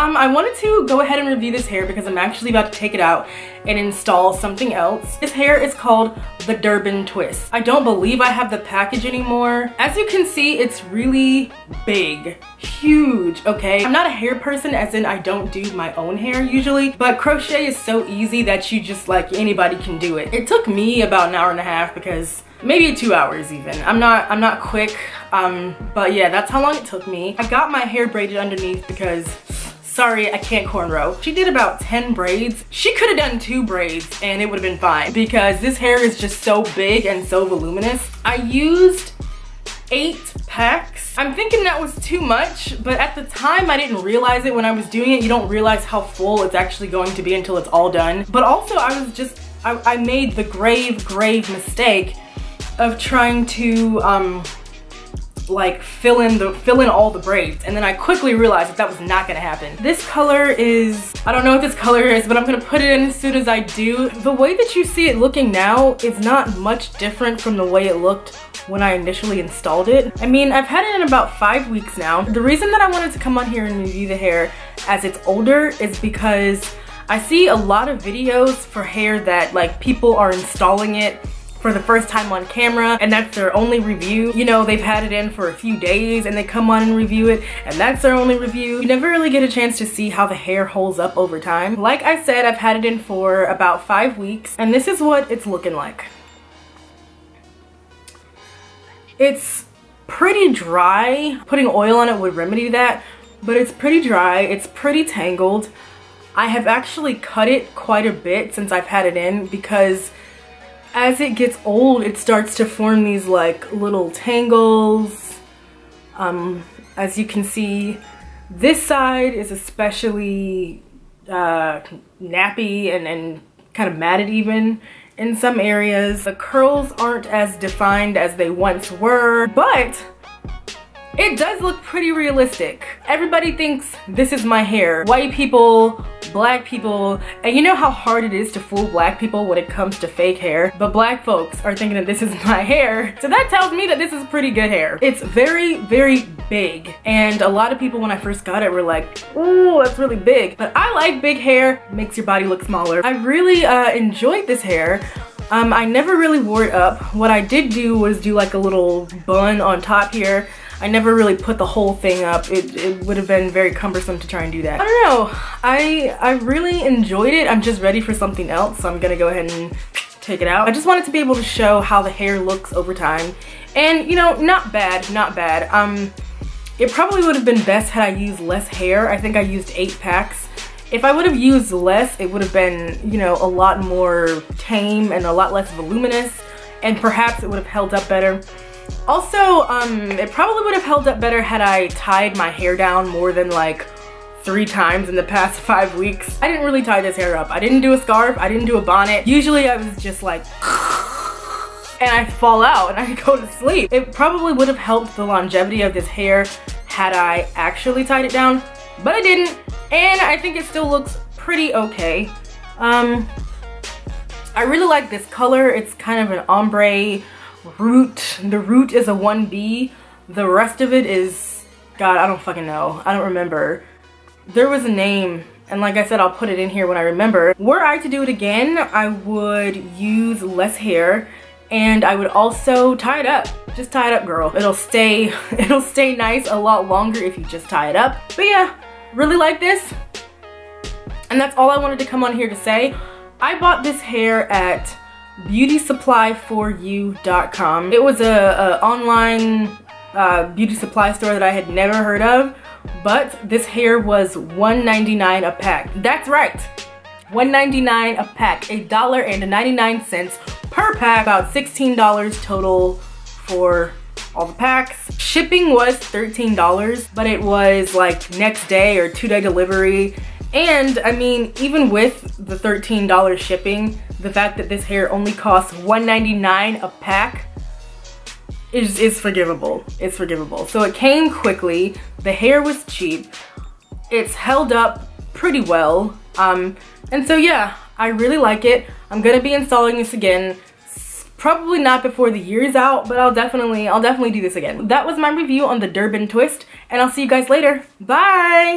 Um, I wanted to go ahead and review this hair because I'm actually about to take it out and install something else. This hair is called the Durban Twist. I don't believe I have the package anymore. As you can see, it's really big, huge, okay? I'm not a hair person as in I don't do my own hair usually, but crochet is so easy that you just like anybody can do it. It took me about an hour and a half because maybe two hours even. I'm not, I'm not quick, um, but yeah, that's how long it took me. I got my hair braided underneath because sorry, I can't cornrow. She did about 10 braids. She could have done two braids and it would have been fine because this hair is just so big and so voluminous. I used eight packs. I'm thinking that was too much, but at the time I didn't realize it when I was doing it. You don't realize how full it's actually going to be until it's all done. But also I was just, I, I made the grave, grave mistake of trying to um, like fill in the fill in all the braids and then I quickly realized that that was not gonna happen. This color is, I don't know what this color is, but I'm gonna put it in as soon as I do. The way that you see it looking now is not much different from the way it looked when I initially installed it. I mean, I've had it in about five weeks now. The reason that I wanted to come on here and review the hair as it's older is because I see a lot of videos for hair that like people are installing it for the first time on camera and that's their only review. You know, they've had it in for a few days and they come on and review it and that's their only review. You never really get a chance to see how the hair holds up over time. Like I said, I've had it in for about five weeks and this is what it's looking like. It's pretty dry. Putting oil on it would remedy that, but it's pretty dry. It's pretty tangled. I have actually cut it quite a bit since I've had it in because as it gets old, it starts to form these like little tangles. Um, as you can see, this side is especially uh, nappy and, and kind of matted even in some areas. The curls aren't as defined as they once were, but it does look pretty realistic. Everybody thinks this is my hair. White people, black people, and you know how hard it is to fool black people when it comes to fake hair? But black folks are thinking that this is my hair. So that tells me that this is pretty good hair. It's very, very big. And a lot of people when I first got it were like, ooh, that's really big. But I like big hair, makes your body look smaller. I really uh, enjoyed this hair. Um, I never really wore it up. What I did do was do like a little bun on top here. I never really put the whole thing up. It, it would have been very cumbersome to try and do that. I don't know. I, I really enjoyed it. I'm just ready for something else. So I'm gonna go ahead and take it out. I just wanted to be able to show how the hair looks over time. And you know, not bad, not bad. Um, It probably would have been best had I used less hair. I think I used eight packs. If I would have used less, it would have been, you know, a lot more tame and a lot less voluminous and perhaps it would have held up better. Also, um, it probably would have held up better had I tied my hair down more than like three times in the past five weeks. I didn't really tie this hair up. I didn't do a scarf, I didn't do a bonnet. Usually I was just like, and I fall out and I go to sleep. It probably would have helped the longevity of this hair had I actually tied it down, but I didn't. And I think it still looks pretty okay. Um, I really like this color. It's kind of an ombre root. The root is a 1B. The rest of it is, God, I don't fucking know. I don't remember. There was a name and like I said, I'll put it in here when I remember. Were I to do it again, I would use less hair and I would also tie it up. Just tie it up, girl. It'll stay, it'll stay nice a lot longer if you just tie it up. But yeah, really like this. And that's all I wanted to come on here to say. I bought this hair at beautysupply4u.com. It was a, a online uh, beauty supply store that I had never heard of, but this hair was $1.99 a pack. That's right, $1.99 a pack, a dollar and 99 cents per pack, about $16 total for all the packs. Shipping was $13, but it was like next day or two day delivery. And I mean, even with the $13 shipping, the fact that this hair only costs $1.99 a pack is, is forgivable. It's forgivable. So it came quickly, the hair was cheap, it's held up pretty well. Um, and so yeah, I really like it. I'm gonna be installing this again. Probably not before the year's out, but I'll definitely, I'll definitely do this again. That was my review on the Durban Twist, and I'll see you guys later. Bye!